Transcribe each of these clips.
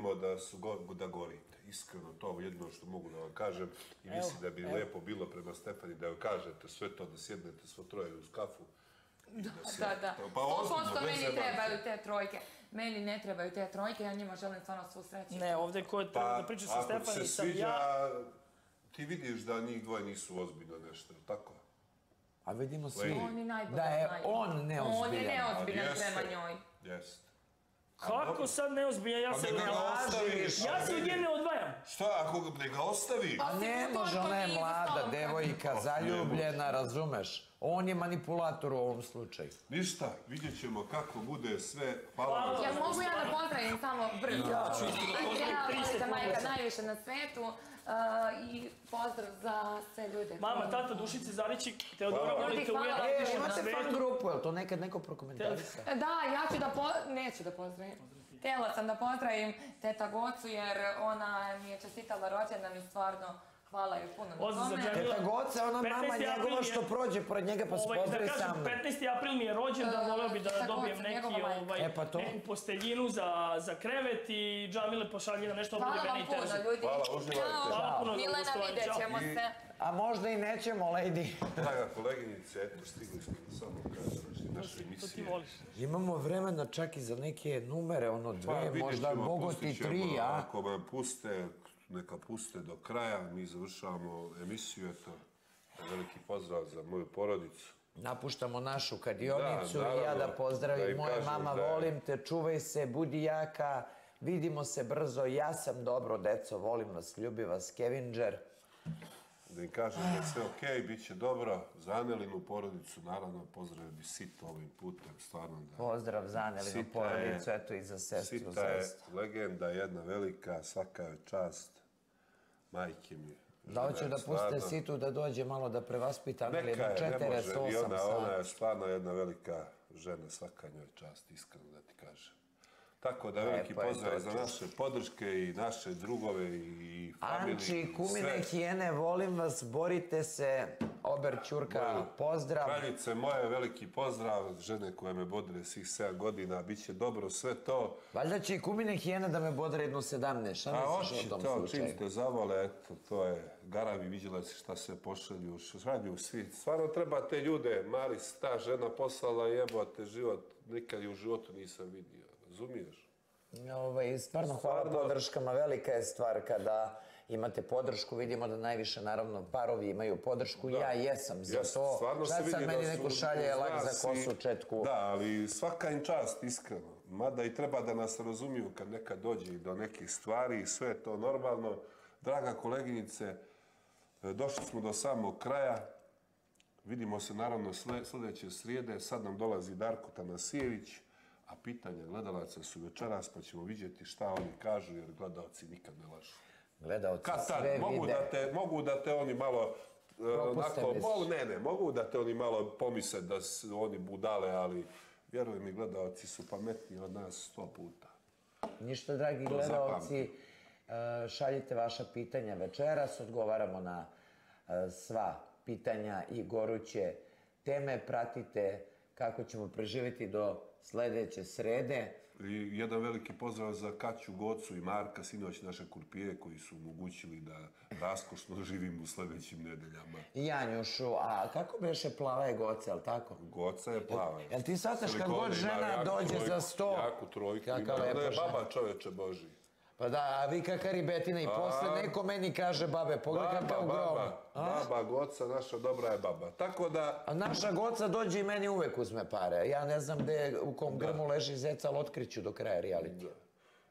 vidimo da su go, da gorite. Iskreno, to je jedno što mogu da vam kažem. I Evo, mislim da bi evo. lepo bilo prema Stefani da joj kažete sve to, da sjednete svo troje uz kafu. Da, Da, da. Pa 100% ozbiljno, meni zebancije. trebaju te trojke. Meni ne trebaju te trojke, ja njima želim stvarno svu sreću. Ne, ovdje ko je treba da priča sa Pa, Stefani se sam sviđa, ja. ti vidiš da njih dvoje nisu ozbiljno nešto, tako? A vidimo svi najbolje da je znaju. on neozbiljan. On je neozbiljan prema njoj. Jeste. Kako sad neozbiljan, ja Pa se ga ostaviš. Ja se od nje ne odvajam. Šta, ako ga, ne ga ostavi? Pa- A ne Sigurno može, ona je mlada devojka, Pa, zaljubljena, razumeš? On je manipulator u ovom slučaju. Ništa, vidjet ćemo kako bude sve. Hvala vam. Ja mogu ja da pozdravim samo brzo. Ja ću isto da pozdravim, Ja, majka najviše na svetu uh, i pozdrav za sve ljude. Mama, tata, Dušice Zarići, Teodora, volite ujeda E, imate fan grupu, je li to nekad neko prokomentarisao? Da, ja ću da po... Neću da pozdravim. Htjela sam da pozdravim teta Gocu jer ona mi je čestitala rođendan i stvarno hvala joj puno na tome. Džemila. Teta Goca, ona 15. mama njegova je- što prođe pored njega pa se Ovaj, da pozdravi sa kažem, mnom. 15. april mi je rođen, da volio bi da dobijem neki, ovaj, E, pa to. neku posteljinu za, za krevet i Džamile pošalje na nešto Hvala obolje vam meni i puno ljudi. Hvala, uživajte. Hvala puno Milena, vidjet ćemo se. A možda i nećemo, lady. Draga koleginice, eto, stigli smo do samog kraja naše To ti emisije. voliš. Imamo vremena čak i za neke numere, ono Pa, dve, vidjet možda ćemo, mogu pustit ti ćemo, tri, a? Ako vam puste, neka puste do kraja, mi završavamo emisiju, eto, veliki pozdrav za moju porodicu. Napuštamo našu kadionicu Da, i ja da pozdravim da moje kažem mama, da je- volim te, čuvaj se, budi jaka, vidimo se brzo, ja sam dobro, deco, volim vas, ljubi vas, Kevinđer. Da im kažem da je sve okej, bit će dobro. Za Anelinu porodicu, naravno, pozdravio bi Sito ovim putem, stvarno da... Pozdrav za Anelinu porodicu, je- eto i za sestru Sita je legenda, jedna velika, svaka je čast. Majke mi. Da hoću da je puste Situ da dođe malo da prevaspita Neka Anelinu je, ne može. 48 I ona, ona sati. je stvarno jedna velika žena, svaka njoj čast, iskreno da ti kažem. Tako da veliki Lepo je pozdrav za naše podrške i naše drugove i familiju. Anči, kumine, hijene, volim vas, borite se, Ober Ćurka, pozdrav. Kraljice moje, veliki pozdrav, žene koje me bodre svih 7 godina, bit će dobro sve to. Valjda će i kumine hijene da me bodre jedno 17, šta A misliš oči o tom to, slučaju? čim te zavole, eto, to je, garavi vidjela si šta se pošalju, šalju svi. Stvarno treba te ljude, mali ta žena poslala jebote život, nikad ju u životu nisam vidio, razumiješ? Ovaj, stvarno hvala Stvarno. podrškama, velika je stvar kada imate podršku, vidimo da najviše naravno parovi imaju podršku, ja jesam za Jeste, to. stvarno Šta se sad vidi meni da su neko šalje lak za kosu četku? Da, ali svaka im čast, iskreno. Mada i treba da nas razumiju kad nekad dođe i do nekih stvari i sve je to normalno. Draga koleginice, došli smo do samog kraja. Vidimo se naravno sljedeće srijede. Sad nam dolazi Darko Tanasijević, a pitanja gledalaca su večeras, pa ćemo vidjeti šta oni kažu, jer gledalci nikad ne lažu. Gledalci Kad tad, sve mogu vide. da, te, mogu da te oni malo e, Propuste, onako, mogu, ne, ne, mogu da te oni malo pomise da su oni budale, ali vjeruj mi, gledalci su pametniji od nas sto puta. Ništa, dragi To gledalci, e, šaljite vaša pitanja večeras, odgovaramo na e, sva pitanja i goruće teme, pratite kako ćemo preživjeti do sljedeće srede. I jedan veliki pozdrav za Kaću, Gocu i Marka, sinoć naše kurpije koji su omogućili da raskošno živimo u sljedećim nedeljama. I Janjušu, a kako beše plava je goca, jel tako? Goca je plava. Jel ti shvataš kad god žena dođe trojku, za sto? Jaku trojku. Kaka ima. Ona lepa je baba čoveče Boži. Pa da, a vi kaka ribetina i posle neko meni kaže, babe, pogledaj kakav Baba, grom. baba, A? baba, Goca, naša dobra je baba. Tako da, A naša goca dođe i meni uvek uzme pare. Ja ne znam gde, u kom grmu leži zeca, ali otkriću do kraja reality.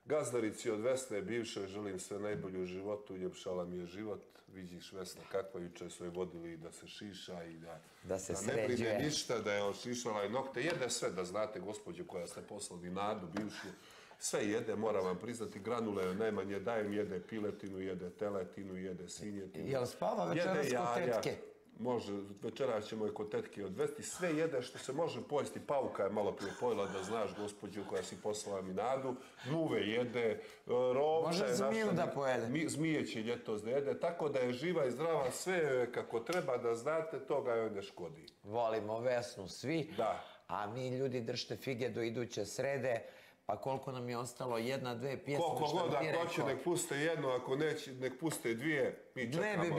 Gazdarici od Vesne, bivše, želim sve najbolje u životu, uljepšala mi je život. Vidiš Vesna kakva juče su je vodili da se šiša i da, Da se ne brine ništa, da je ošišala i nokte. Jede sve, da znate, gospođo koja ste poslali nadu, bivšu. Sve jede, moram vam priznati, granule joj najmanje dajem, jede piletinu, jede teletinu, jede svinjetinu. Jel spava večeras kod tetke? Može, večeras ćemo je kod tetke odvesti. Sve jede što se može pojesti. Pauka je malo prije pojela da znaš, gospođu koja si poslala mi nadu. Nuve jede, e, rovče. Može naša- zmiju da pojede. Mi, zmije će ljetos da jede. Tako da je živa i zdrava sve je kako treba da znate, toga joj ne škodi. Volimo Vesnu svi. Da. A mi ljudi držite fige do iduće srede. Pa koliko nam je ostalo? Jedna, dve pjesme, Koliko što god, bi ti ako hoće, rekao? nek puste jednu, ako neće, nek puste dvije, mi Dve bi čekamo.